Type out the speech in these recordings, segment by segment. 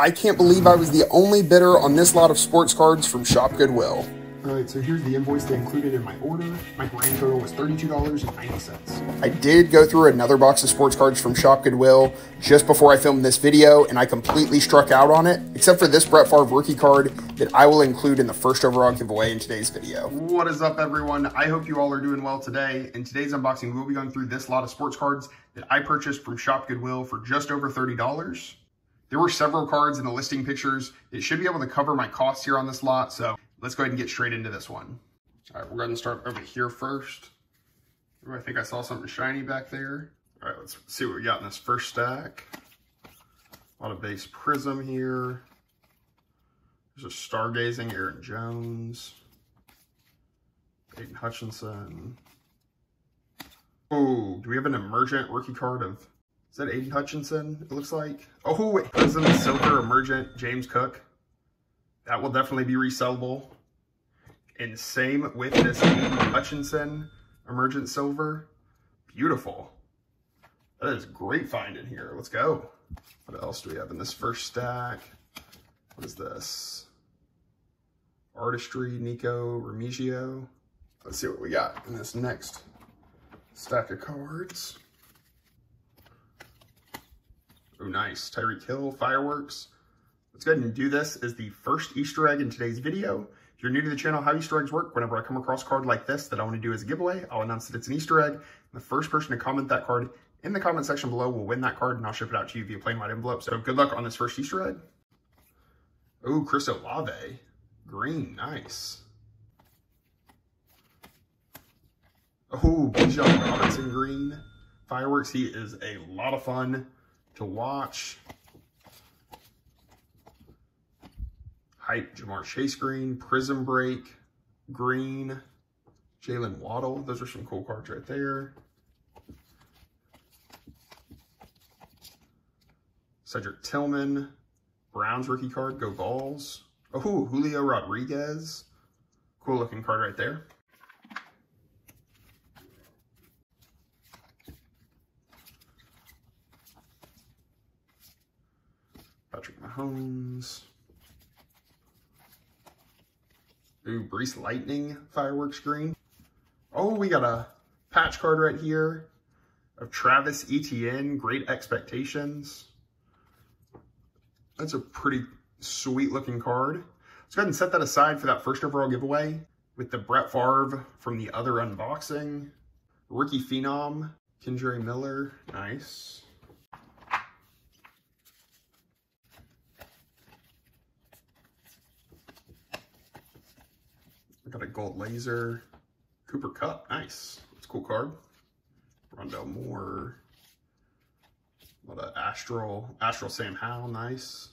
I can't believe I was the only bidder on this lot of sports cards from Shop Goodwill. All right, so here's the invoice they included in my order. My grand total was $32.90. I did go through another box of sports cards from Shop Goodwill just before I filmed this video, and I completely struck out on it, except for this Brett Favre rookie card that I will include in the first overall giveaway in today's video. What is up, everyone? I hope you all are doing well today. In today's unboxing, we'll be going through this lot of sports cards that I purchased from Shop Goodwill for just over $30. There were several cards in the listing pictures It should be able to cover my costs here on this lot, so let's go ahead and get straight into this one. All right, we're going to start over here first. Ooh, I think I saw something shiny back there. All right, let's see what we got in this first stack. A lot of base prism here. There's a stargazing Aaron Jones. Aidan Hutchinson. Oh, do we have an emergent rookie card of, is that Aidan Hutchinson, it looks like? Oh, wait, Prism Silver Emergent James Cook. That will definitely be resellable. And same with this Hutchinson Emergent Silver. Beautiful. That is great find in here. Let's go. What else do we have in this first stack? What is this? Artistry, Nico Remigio. Let's see what we got in this next stack of cards. Oh, nice. Tyreek Hill, Fireworks. Let's go ahead and do this as the first Easter egg in today's video. If you're new to the channel, how Easter eggs work, whenever I come across a card like this that I want to do as a giveaway, I'll announce that it's an Easter egg. The first person to comment that card in the comment section below will win that card, and I'll ship it out to you via plain white envelope. So good luck on this first Easter egg. Oh, Chris Olave. Green, nice. Oh, Bijan Robinson green. Fireworks, he is a lot of fun to watch. Hype, Ja'Marr Chase green, Prism Break green, Jaylen Waddle. Those are some cool cards right there. Cedric Tillman, Browns rookie card, go balls. Oh, Julio Rodriguez. Cool looking card right there. Patrick Mahomes. Ooh, Breece Lightning fireworks green. Oh, we got a patch card right here of Travis Etienne, Great Expectations. That's a pretty sweet looking card. Let's go ahead and set that aside for that first overall giveaway with the Brett Favre from the other unboxing. Rookie Phenom, Kendre Miller, nice. I got a gold laser. Cooper Kupp, nice. That's a cool card. Rondale Moore. What a Astral, Astral Sam Howell, nice.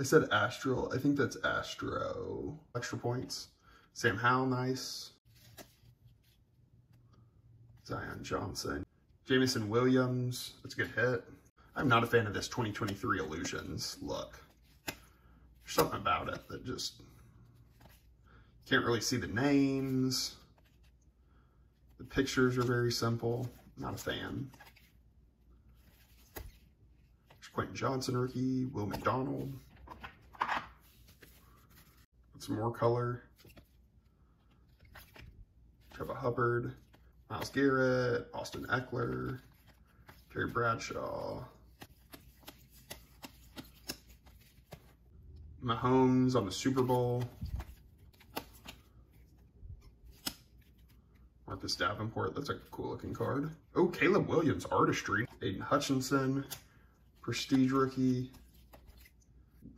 I said Astral, I think that's Astro. Extra points. Sam Howell, nice. Zion Johnson. Jameson Williams, that's a good hit. I'm not a fan of this 2023 Illusions look. There's something about it that just can't really see the names. The pictures are very simple. Not a fan. There's Quentin Johnson rookie, Will McDonald. Some more color. Trevor Hubbard, Myles Garrett, Austin Ekeler, Terry Bradshaw. Mahomes on the Super Bowl. Davenport, that's a cool looking card. Oh, Caleb Williams, Artistry. Aidan Hutchinson, Prestige Rookie.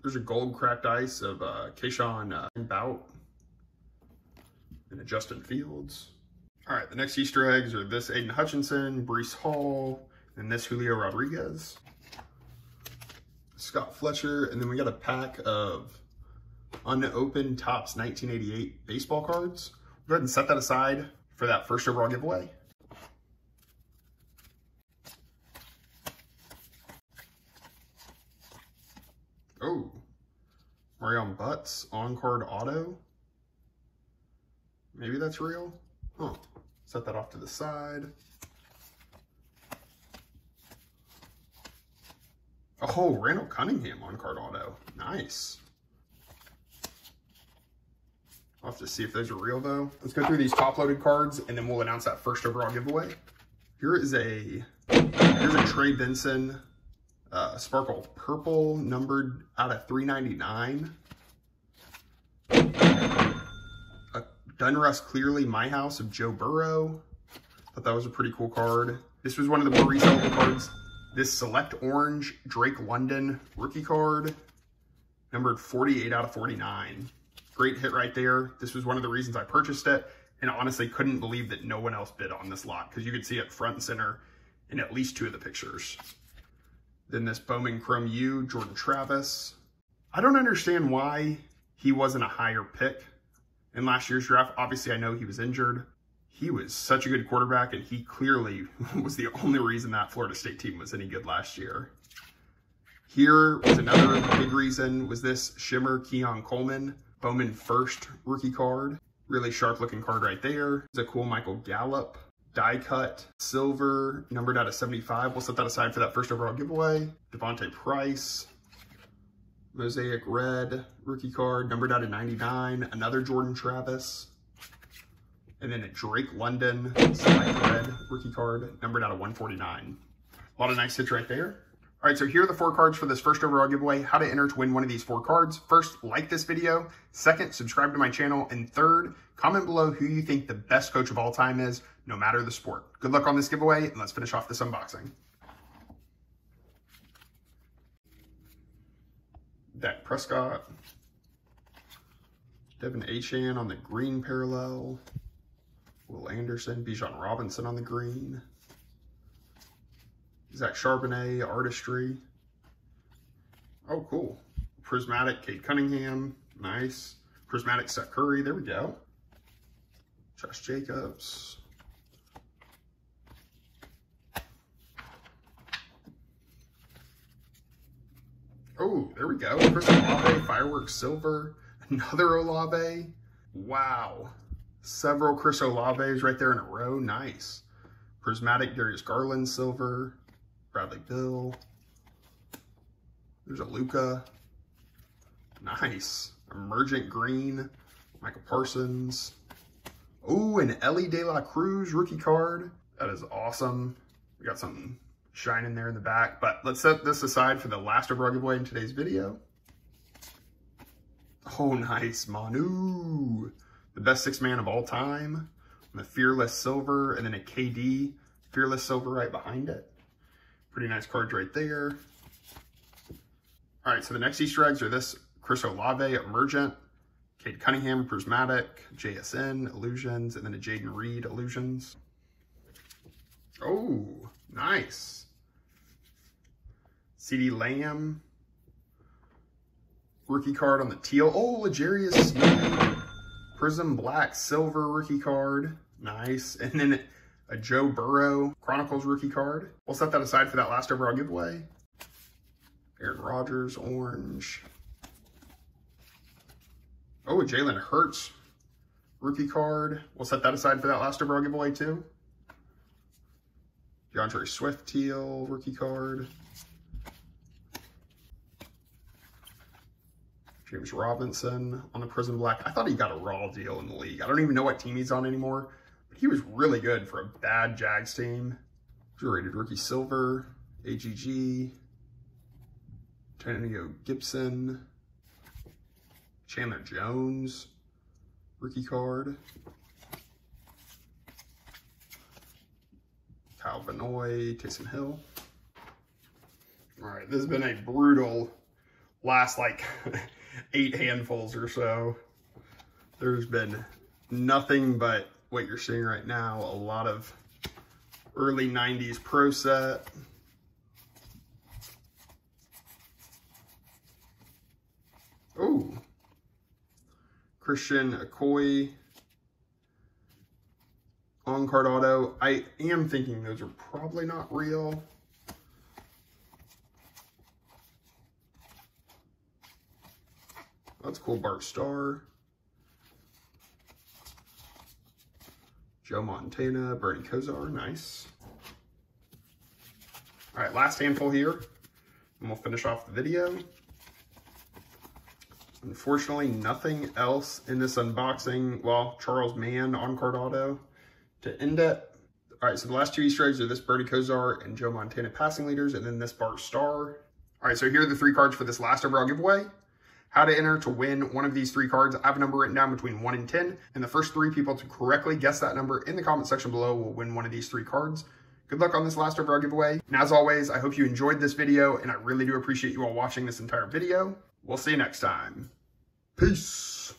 There's a gold cracked ice of uh, Kayshon uh, Boutte and a Justin Fields. All right, the next Easter eggs are this Aidan Hutchinson, Breece Hall, and this Julio Rodriguez. Scott Fletcher, and then we got a pack of unopened Topps 1988 baseball cards. Go ahead and set that aside for that first overall giveaway. Oh, Marion Butts on-card auto. Maybe that's real. Huh. Set that off to the side. Oh, Randall Cunningham on card auto. Nice. I'll have to see if those are real though. Let's go through these top loaded cards and then we'll announce that first overall giveaway. Here is a, here's a Trey Benson uh, Sparkle Purple numbered out of 399. A Donruss Clearly My House of Joe Burrow. Thought that was a pretty cool card. This was one of the more resellable cards. This Select Orange Drake London rookie card, numbered 48 out of 49. Great hit right there. This was one of the reasons I purchased it, and honestly couldn't believe that no one else bid on this lot because you could see it front and center in at least two of the pictures. Then this Bowman Chrome U, Jordan Travis. I don't understand why he wasn't a higher pick in last year's draft. Obviously, I know he was injured, he was such a good quarterback, and he clearly was the only reason that Florida State team was any good last year. Here was another big reason was this Shimmer Keon Coleman, Bowman first rookie card. Really sharp looking card right there. It's a cool Michael Gallup die cut silver numbered out of 75. We'll set that aside for that first overall giveaway. D'Vonte Price, mosaic red rookie card numbered out of 99. Another Jordan Travis, and then a Drake London select red rookie card, numbered out of 149. A lot of nice hits right there. All right, so here are the four cards for this first overall giveaway. How to enter to win one of these four cards. First, like this video. Second, subscribe to my channel. And third, comment below who you think the best coach of all time is, no matter the sport. Good luck on this giveaway, and let's finish off this unboxing. Dak Prescott. De'Von Achane on the green parallel. Will Anderson, Bijan Robinson on the green. Zach Charbonnet, Artistry. Oh, cool. Prismatic, Cade Cunningham. Nice. Prismatic, Seth Curry. There we go. Josh Jacobs. Oh, there we go. Olave, Fireworks Silver. Another Olave. Wow. Several Chris Olaves right there in a row. Nice. Prismatic Darius Garland silver. Bradley Beal. There's a Luka. Nice. Emergent green. Micah Parsons. Oh, an Elly De La Cruz rookie card. That is awesome. We got something shining there in the back. But let's set this aside for the last overall giveaway in today's video. Oh, nice. Manu the best six man of all time, the Fearless Silver, and then a KD Fearless Silver right behind it. Pretty nice cards right there. All right, so the next Easter eggs are this Chris Olave Emergent, Cade Cunningham Prismatic, JSN Illusions, and then a Jayden Reed Illusions. Oh, nice. CeeDee Lamb. Rookie card on the teal. Oh, Sneed. Prism Black Silver rookie card. Nice. And then a Joe Burrow Chronicles rookie card. We'll set that aside for that last overall giveaway. Aaron Rodgers, orange. Oh, Jalen Hurts rookie card. We'll set that aside for that last overall giveaway too. DeAndre Swift teal rookie card. James Robinson on the Prism Black. I thought he got a raw deal in the league. I don't even know what team he's on anymore, he was really good for a bad Jags team. Rated rookie silver, AGG, Antonio Gibson, Chandler Jones, rookie card. Kyle Benoit, Taysom Hill. All right, this has been a brutal last like eight handfuls or so. There's been nothing but what you're seeing right now, a lot of early 90s Pro Set. Oh, Christian Okoye on card auto. I am thinking those are probably not real. That's cool. Bart Starr. Joe Montana, Bernie Kosar, nice. All right, last handful here. And we'll finish off the video. Unfortunately, nothing else in this unboxing. Well, Charles Mann on card auto to end it. All right, so the last two Easter eggs are this Bernie Kosar and Joe Montana passing leaders, and then this Bart Starr. All right, so here are the three cards for this last overall giveaway. How to enter to win one of these three cards. I have a number written down between 1 and 10, and the first three people to correctly guess that number in the comment section below will win one of these three cards. Good luck on this last overall giveaway. And as always, I hope you enjoyed this video, and I really do appreciate you all watching this entire video. We'll see you next time. Peace.